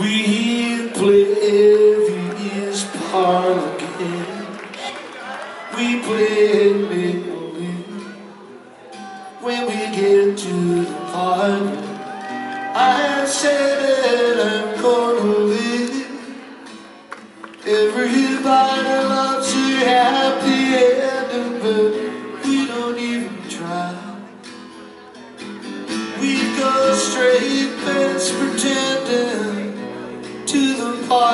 We play every these parlor games. We play make believe. When we get to the party, I say that I'm gonna live. Everybody loves a happy ending, but we don't even try. We go straight past pretending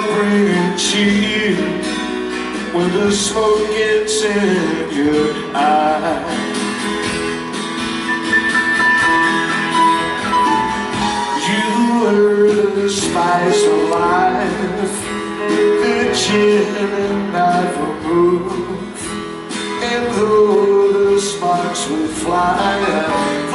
Or bring a cheer when the smoke gets in your eye. You were the spice of life, the gin and knife of move. And though the sparks would fly,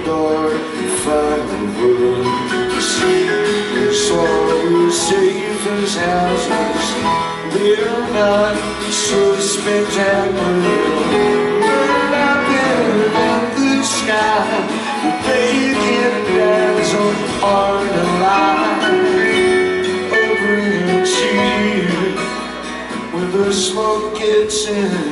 Indoor fireworks. It's all safe as houses. They're not so spectacular. Burn up in the sky. They can on the line. Over a cheer when the smoke gets in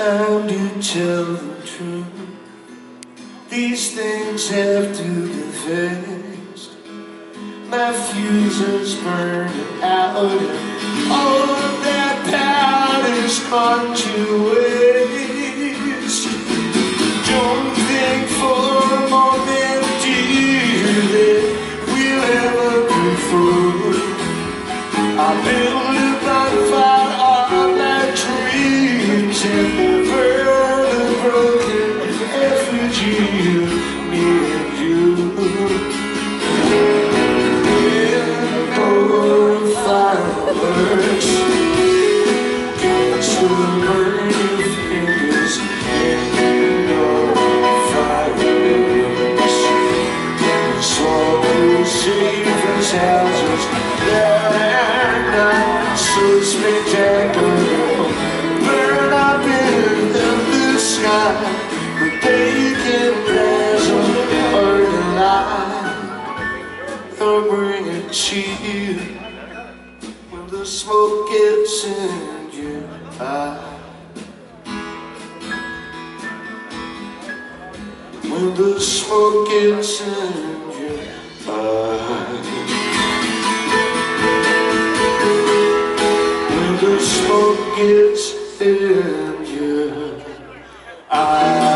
Time to tell the truth. These things have to be faced. My fuse is burning out. All of that powder's gone to waste. Don't think for a moment, dear, that we'll ever be through. I built the pass on the line. They'll bring a cheer when the smoke gets in your eye. When the smoke gets in your eye. When the smoke gets in your eye.